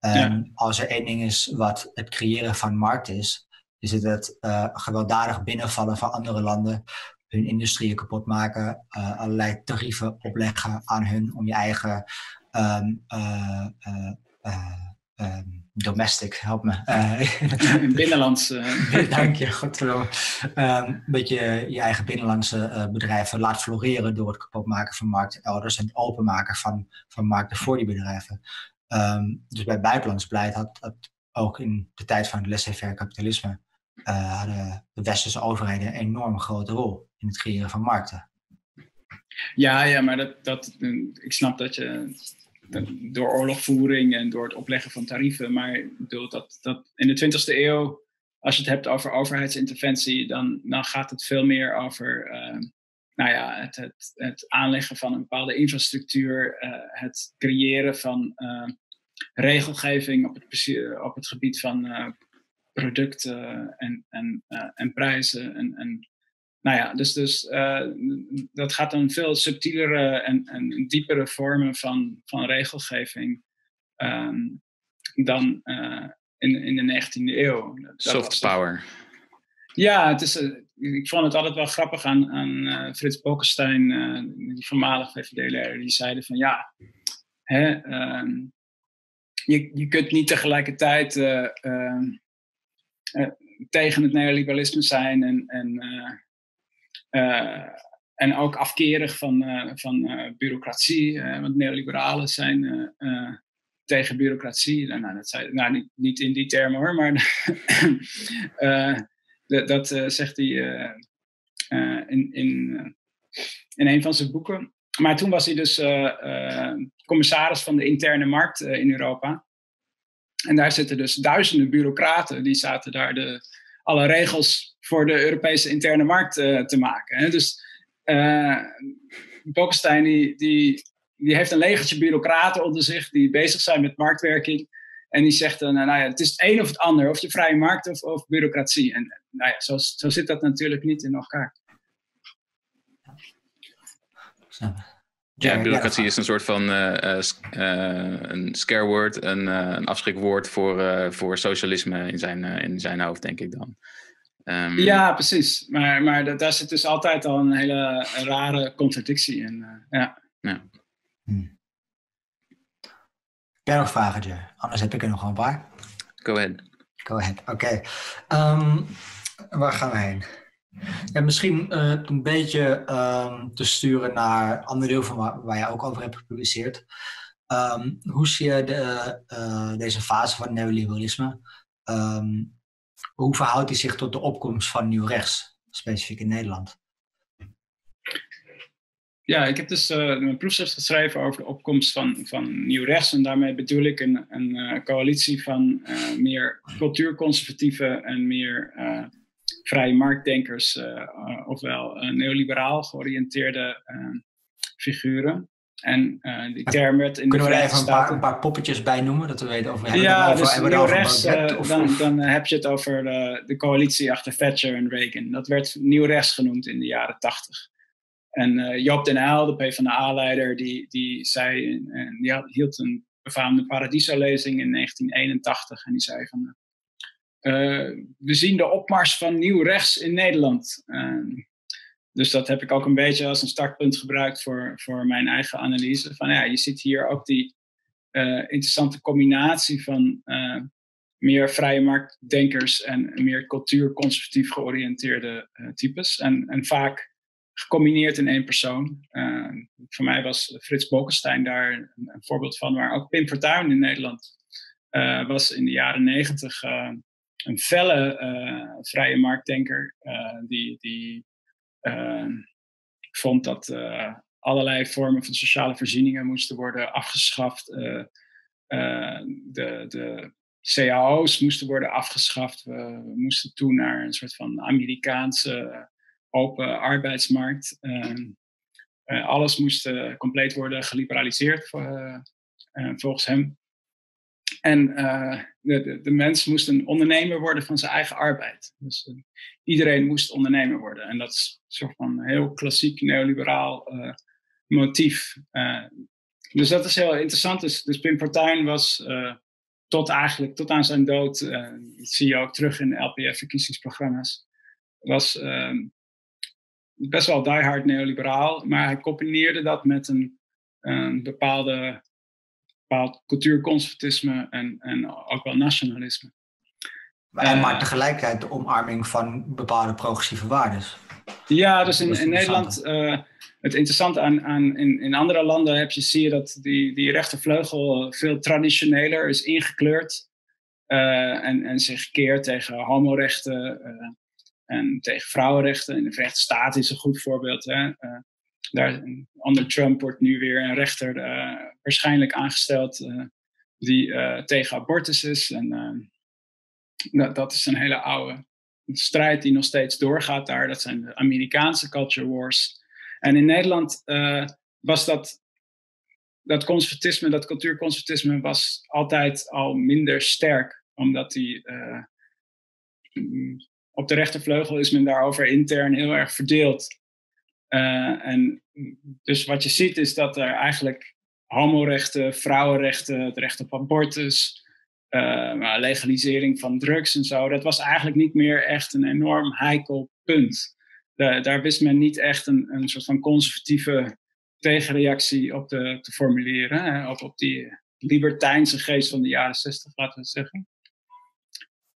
Um, Als er één ding is wat het creëren van markt is, is het het uh, gewelddadig binnenvallen van andere landen, hun industrieën kapot maken, allerlei tarieven opleggen aan hun om je eigen um, Um, domestic, help me. <laughs>
Uh, binnenlands. Uh. <laughs>
Dank je, godverdomme. Um, een beetje je eigen binnenlandse uh, bedrijven laat floreren door het kapotmaken van markten elders en het openmaken van, van markten voor die bedrijven. Um, dus bij buitenlands beleid had, had, ook in de tijd van het laissez-faire kapitalisme hadden de westerse overheden een enorm grote rol in het creëren van markten.
Ja, ja, maar dat, dat, ik snap dat je door oorlogvoering en door het opleggen van tarieven. Maar ik bedoel, dat, dat in de 20e eeuw, als je het hebt over overheidsinterventie, dan, dan gaat het veel meer over uh, nou ja, het, het, aanleggen van een bepaalde infrastructuur, uh, het creëren van uh, regelgeving op het, op het gebied van producten en, en, en prijzen en, en nou ja, dus, dus uh, dat gaat dan veel subtielere en, en diepere vormen van, van regelgeving um, dan uh, in, in de 19e eeuw.
Dat Soft power.
Ja, het is, uh, ik vond het altijd wel grappig aan, aan Frits Bolkestein, die voormalig VVD-leider, die zeiden van ja, hè, um, je, je kunt niet tegelijkertijd ehm, tegen het neoliberalisme zijn en, en, en ook afkerig van, van bureaucratie. want neoliberalen zijn tegen bureaucratie. Nou, nou, dat zei, nou niet, niet, in die termen hoor, maar <laughs> dat zegt hij in, in, in een van zijn boeken. Maar toen was hij dus commissaris van de interne markt in Europa. En daar zitten dus duizenden bureaucraten, die zaten daar de, alle regels voor de Europese interne markt uh, te maken. Hè. Dus uh, Bokenstein die, die, die heeft een legertje bureaucraten onder zich die bezig zijn met marktwerking. En die zegt dan, nou ja, het is het een of het ander, of de vrije markt of, of bureaucratie. En nou ja, zo, zo zit dat natuurlijk niet in elkaar.
Ja, bureaucratie is een soort van uh, uh, een scare word, een, uh, een afschrikwoord voor, voor socialisme in zijn, in zijn hoofd, denk ik dan.
Um, ja, precies. Maar, maar daar zit dus altijd al een hele rare contradictie in. ja. ja.
Hmm. Nog vragen, Jer? Anders heb ik er nog een paar.
Go ahead.
Go ahead, oké. Okay. Um, waar gaan we heen? En misschien uh, een beetje um, te sturen naar een ander deel van waar, waar jij ook over hebt gepubliceerd. Um, hoe zie je de, uh, deze fase van neoliberalisme? Um, hoe verhoudt hij zich tot de opkomst van nieuw rechts, specifiek in Nederland?
Ja, ik heb dus mijn proefschrift geschreven over de opkomst van, van nieuw rechts. En daarmee bedoel ik een, een coalitie van meer cultuurconservatieve en meer vrije marktdenkers, ofwel neoliberaal georiënteerde figuren. En die term werd in
Kunnen we er even een paar, een paar, poppetjes bij noemen, dat we weten over hebben
Ja, over, dus hebben rechts, of, dan, dan heb je het over de, de, coalitie achter Thatcher en Reagan. Dat werd nieuw rechts genoemd in de jaren tachtig. En Joop den Uyl, de PvdA-leider, die, die zei, die had, hield een befaamde Paradiso-lezing in 1981. En die zei van, eh, we zien de opmars van nieuw rechts in Nederland. Dus dat heb ik ook een beetje als een startpunt gebruikt voor, voor mijn eigen analyse. Van ja, je ziet hier ook die uh, interessante combinatie van uh, meer vrije marktdenkers en meer cultuurconservatief georiënteerde uh, types. En, en vaak gecombineerd in één persoon. Voor mij was Frits Bokenstein daar een, voorbeeld van, maar ook Pim Fortuyn in Nederland was in de jaren negentig een felle vrije marktdenker die, die vond dat allerlei vormen van sociale voorzieningen moesten worden afgeschaft. de, de cao's moesten worden afgeschaft. We, moesten toe naar een soort van Amerikaanse open arbeidsmarkt. alles moest compleet worden geliberaliseerd volgens hem. En uh, de, de, de, mens moest een ondernemer worden van zijn eigen arbeid. Dus uh, iedereen moest ondernemer worden. En dat is een soort van heel klassiek neoliberaal uh, motief. dus dat is heel interessant. Dus, dus Pim Fortuyn was tot eigenlijk tot aan zijn dood, dat zie je ook terug in LPF-verkiezingsprogramma's, was best wel diehard neoliberaal. Maar hij combineerde dat met een bepaalde bepaald cultuurconservatisme en, en ook wel nationalisme.
Maar, uh, maar tegelijkertijd de omarming van bepaalde progressieve waarden.
Ja, dus in, in Nederland, uh, het interessante aan, aan in, in andere landen heb je, zie je dat die, die rechtervleugel veel traditioneler is ingekleurd. Uh, en, en zich keert tegen homorechten en tegen vrouwenrechten. In de Verenigde Staten is een goed voorbeeld. Hè? daar, onder Trump wordt nu weer een rechter waarschijnlijk aangesteld uh, die uh, tegen abortus is. En dat, dat is een hele oude strijd die nog steeds doorgaat daar. Dat zijn de Amerikaanse culture wars. En in Nederland was dat, dat conservatisme, dat cultuurconservatisme, was altijd al minder sterk, omdat die op de rechtervleugel is men daarover intern heel erg verdeeld. En dus wat je ziet is dat er eigenlijk homorechten, vrouwenrechten, het recht op abortus, uh, legalisering van drugs en zo, dat was eigenlijk niet meer echt een enorm heikel punt. daar wist men niet echt een, een soort van conservatieve tegenreactie op te, formuleren, hè, op, op die libertijnse geest van de jaren zestig, laten we het zeggen.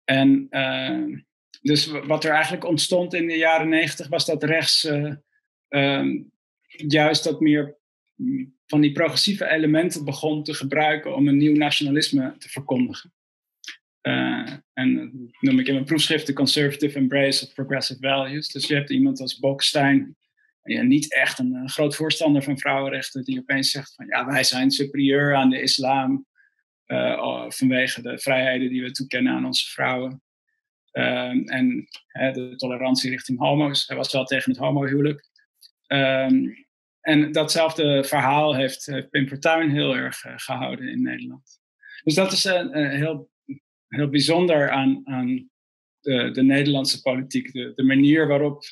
En uh, dus wat er eigenlijk ontstond in de jaren negentig was dat rechts ehm, juist dat meer van die progressieve elementen begon te gebruiken om een nieuw nationalisme te verkondigen. Uh, en noem ik in mijn proefschrift de Conservative Embrace of Progressive Values. Dus je hebt iemand als Bokstein, ja, niet echt een, groot voorstander van vrouwenrechten, die opeens zegt van ja, wij zijn superieur aan de islam uh, vanwege de vrijheden die we toekennen aan onze vrouwen. Uh, en de tolerantie richting homo's. Hij was wel tegen het homohuwelijk. Um, en datzelfde verhaal heeft, Pim Fortuyn heel erg uh, gehouden in Nederland. Dus dat is uh, heel, heel bijzonder aan, aan de, de Nederlandse politiek. De, de manier waarop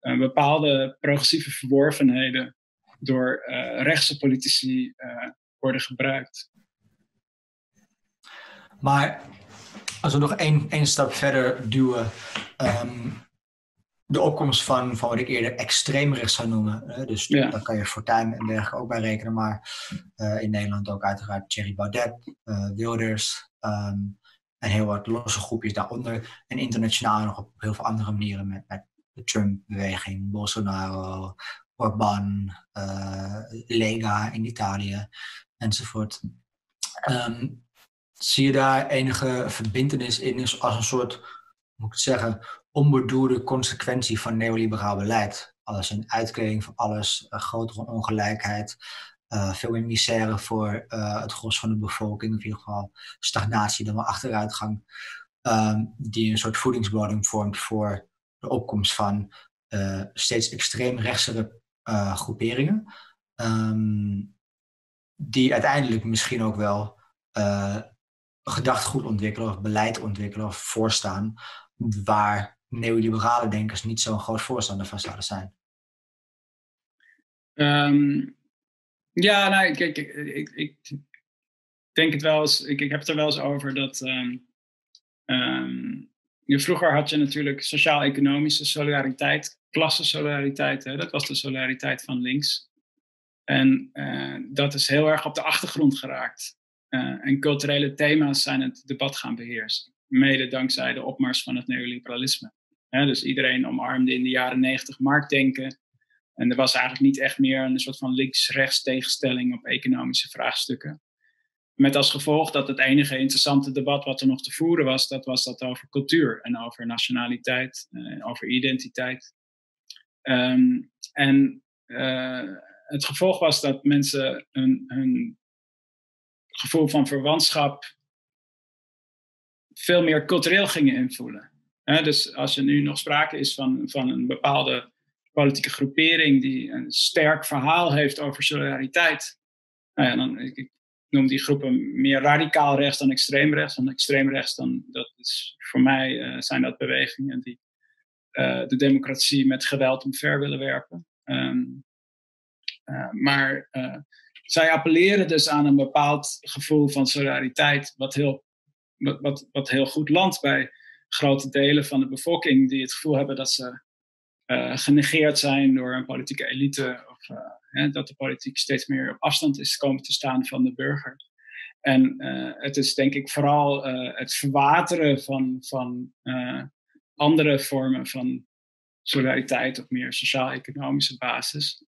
bepaalde progressieve verworvenheden door rechtse politici worden gebruikt.
Maar als we nog één, één stap verder duwen. Um, de opkomst van, van wat ik eerder extreem rechts zou noemen. Hè? Dus ja. daar kan je Fortuyn en dergelijke ook bij rekenen. Maar uh, in Nederland ook uiteraard Thierry Baudet, uh, Wilders um, en heel wat losse groepjes daaronder. En internationaal nog op heel veel andere manieren met, met de Trump-beweging, Bolsonaro, Orbán, uh, Lega in Italië enzovoort. Um, zie je daar enige verbindenis in als een soort, moet ik het zeggen, onbedoelde consequentie van neoliberaal beleid. Alles in uitkleding van alles, uh, grotere ongelijkheid, uh, veel meer misère voor uh, het gros van de bevolking, in ieder geval stagnatie, dan wel achteruitgang, um, die een soort voedingsbodem vormt voor de opkomst van steeds extreem rechtsere groeperingen, um, die uiteindelijk misschien ook wel gedachtegoed ontwikkelen of beleid ontwikkelen of voorstaan, waar neoliberale denkers niet zo'n groot voorstander van zouden zijn?
Um, ja, nou, ik, ik, ik, denk het wel eens, ik, heb het er wel eens over dat. Um, um, vroeger had je natuurlijk sociaal-economische solidariteit, klassensolidariteit, dat was de solidariteit van links. En uh, dat is heel erg op de achtergrond geraakt. Uh, en culturele thema's zijn het debat gaan beheersen. Mede dankzij de opmars van het neoliberalisme dus iedereen omarmde in de jaren negentig marktdenken. En er was eigenlijk niet echt meer een soort van links-rechts tegenstelling op economische vraagstukken. Met als gevolg dat het enige interessante debat wat er nog te voeren was, dat was dat over cultuur en over nationaliteit, uh, over identiteit. Um, en uh, het gevolg was dat mensen hun gevoel van verwantschap veel meer cultureel gingen invoelen dus als er nu nog sprake is van, van een bepaalde politieke groepering die een sterk verhaal heeft over solidariteit, nou ja, dan, ik, noem die groepen meer radicaal rechts dan extreem rechts. Want extreem rechts, dan, dat is, voor mij uh, zijn dat bewegingen die uh, de democratie met geweld omver willen werpen. Um, uh, maar zij appelleren dus aan een bepaald gevoel van solidariteit, wat heel, wat, wat, wat heel goed landt bij grote delen van de bevolking die het gevoel hebben dat ze uh, genegeerd zijn door een politieke elite. Of uh, hè, dat de politiek steeds meer op afstand is komen te staan van de burger. En uh, het is denk ik vooral het verwateren van, van andere vormen van solidariteit op meer sociaal-economische basis.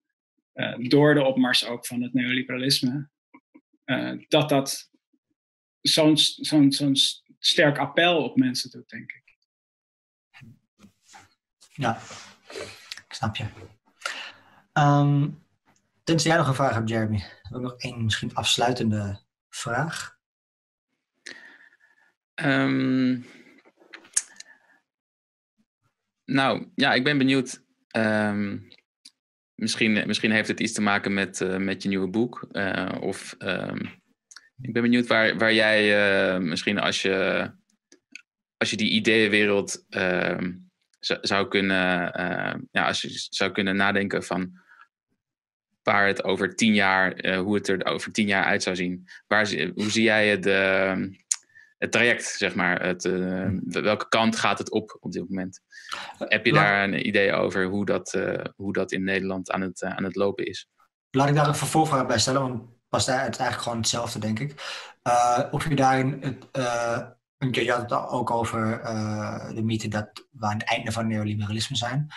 door de opmars ook van het neoliberalisme. dat dat zo'n zo'n sterk appel op mensen doet, denk ik.
Ja, ik snap je. Um, tenzij jij nog een vraag hebt, Jeremy. Heb ik nog één misschien afsluitende vraag?
Um, nou, ja, ik ben benieuwd. Um, misschien, misschien heeft het iets te maken met, uh, met je nieuwe boek. Uh, of ik ben benieuwd waar, waar jij uh, misschien als je, als je die ideeënwereld uh, zou kunnen, uh, ja, als je zou kunnen nadenken van waar het over tien jaar, eh, hoe het er over tien jaar uit zou zien. Waar, hoe zie jij het, ehm, het traject, zeg maar? Het, welke kant gaat het op op dit moment? Heb je daar een idee over hoe dat, hoe dat in Nederland aan het, aan het lopen is?
Laat ik daar een vervolgvraag bij stellen, want was het eigenlijk gewoon hetzelfde, denk ik. Uh, of je daarin het, uh, je had het ook over uh, de mythe dat we aan het einde van neoliberalisme zijn.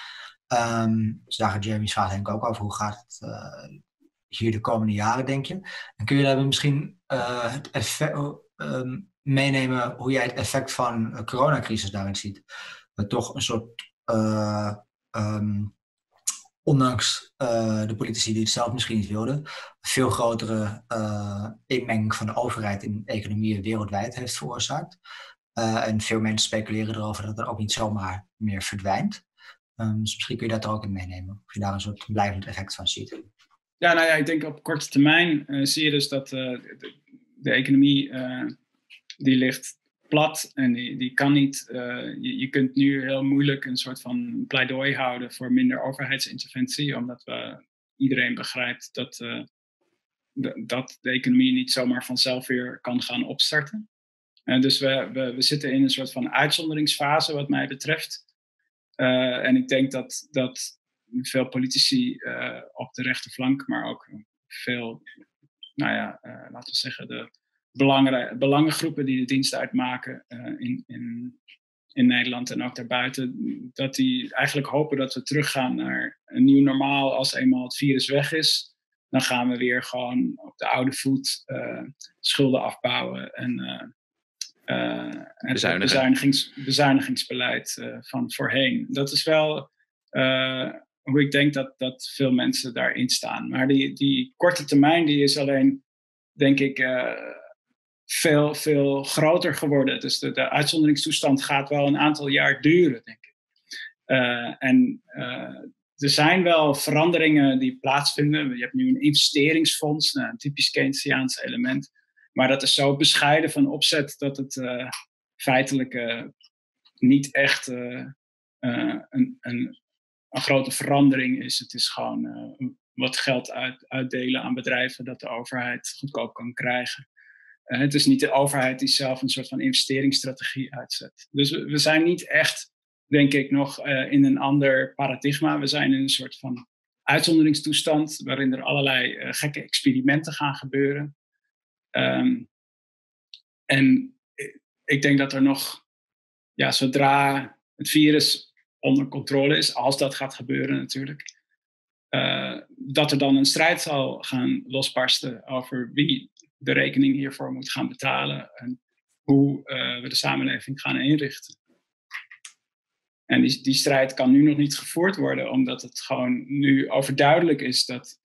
Um, dus daar gaat Jeremy's vraag denk ik ook over. Hoe gaat het hier de komende jaren, denk je? En kun je daar misschien het effect, um, meenemen hoe jij het effect van de coronacrisis daarin ziet? Dat toch een soort um, ondanks uh, de politici die het zelf misschien niet wilden, veel grotere uh, inmenging van de overheid in economieën wereldwijd heeft veroorzaakt. Uh, en veel mensen speculeren erover dat het ook niet zomaar meer verdwijnt. Um, dus misschien kun je dat er ook in meenemen. Of je daar een soort blijvend effect van ziet.
Ja, nou ja, ik denk op korte termijn zie je dus dat de, de, economie die ligt plat en die, die kan niet. Uh, je, je, kunt nu heel moeilijk een soort van pleidooi houden voor minder overheidsinterventie, omdat we, iedereen begrijpt dat, de, dat de economie niet zomaar vanzelf weer kan gaan opstarten. En dus we, we, we zitten in een soort van uitzonderingsfase, wat mij betreft. En ik denk dat, dat veel politici op de rechterflank, maar ook veel, nou ja, laten we zeggen, de belangengroepen die de dienst uitmaken uh, in, in, in Nederland en ook daarbuiten, dat die eigenlijk hopen dat we teruggaan naar een nieuw normaal als eenmaal het virus weg is. Dan gaan we weer gewoon op de oude voet uh, schulden afbouwen en uh, het bezuinigings, bezuinigingsbeleid van voorheen. Dat is wel hoe ik denk dat, dat veel mensen daarin staan. Maar die, die korte termijn die is alleen, denk ik, veel, veel groter geworden. Dus de, de uitzonderingstoestand gaat wel een aantal jaar duren, denk ik. Uh, en uh, er zijn wel veranderingen die plaatsvinden. Je hebt nu een investeringsfonds, nou, een typisch Keynesiaans element. Maar dat is zo bescheiden van opzet dat het uh, feitelijk niet echt een, een, een, grote verandering is. Het is gewoon wat geld uit, uitdelen aan bedrijven dat de overheid goedkoop kan krijgen. Uh, het is niet de overheid die zelf een soort van investeringsstrategie uitzet. Dus we, zijn niet echt, denk ik, nog uh, in een ander paradigma. We zijn in een soort van uitzonderingstoestand waarin er allerlei uh, gekke experimenten gaan gebeuren. Um, en ik denk dat er nog, ja, zodra het virus onder controle is, als dat gaat gebeuren natuurlijk, dat er dan een strijd zal gaan losbarsten over wie de rekening hiervoor moet gaan betalen en hoe uh, we de samenleving gaan inrichten. En die, die strijd kan nu nog niet gevoerd worden, omdat het gewoon nu overduidelijk is dat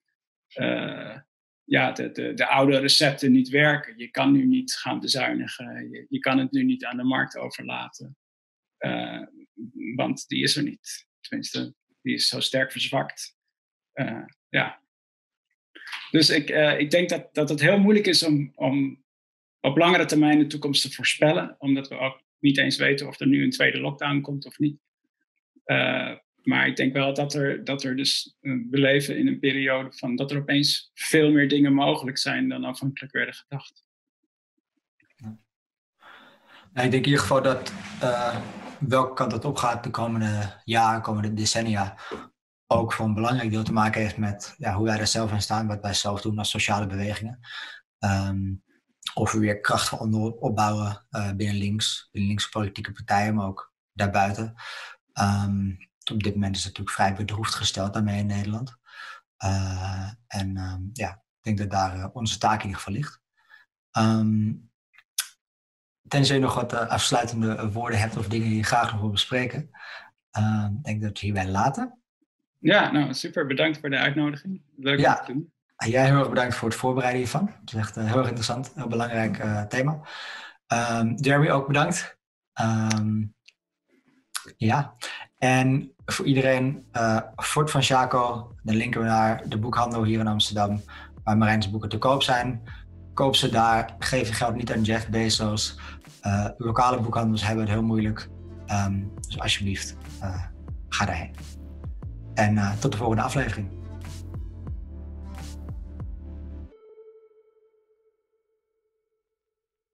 uh, ja, de, de, de, oude recepten niet werken. Je kan nu niet gaan bezuinigen, je, je kan het nu niet aan de markt overlaten, uh, want die is er niet. Tenminste, die is zo sterk verzwakt. ja, dus ik, uh, ik denk dat, dat het heel moeilijk is om, om op langere termijn de toekomst te voorspellen, omdat we ook niet eens weten of er nu een tweede lockdown komt of niet. Uh, maar ik denk wel dat er, dat er dus, uh, we leven in een periode van dat er opeens veel meer dingen mogelijk zijn dan afhankelijk werden gedacht.
Ik denk in ieder geval dat welke kant het op gaat de komende jaren, komende decennia, ook voor een belangrijk deel te maken heeft met ja, hoe wij er zelf in staan, wat wij zelf doen als sociale bewegingen. Um, of we weer kracht gaan opbouwen uh, binnen links, binnen linkse politieke partijen, maar ook daarbuiten. Um, op dit moment is het natuurlijk vrij bedroefd gesteld daarmee in Nederland. Uh, en um, ja, ik denk dat daar uh, onze taak in ieder geval ligt. Tenzij je nog wat afsluitende woorden hebt of dingen die je graag nog wil bespreken, ik denk dat we hierbij laten.
Ja, nou super. Bedankt voor de uitnodiging. Leuk ja. om te doen.
Jij heel erg bedankt voor het voorbereiden hiervan. Het is echt uh, heel erg interessant, heel belangrijk uh, thema. Um, Jeremy ook bedankt. Um, ja, en voor iedereen, uh, Fort van Chaco, dan linken we naar de boekhandel hier in Amsterdam, waar Marijn's boeken te koop zijn. Koop ze daar, geef je geld niet aan Jeff Bezos. lokale boekhandels hebben het heel moeilijk. Um, dus alsjeblieft, ga daarheen. En uh, tot de volgende aflevering.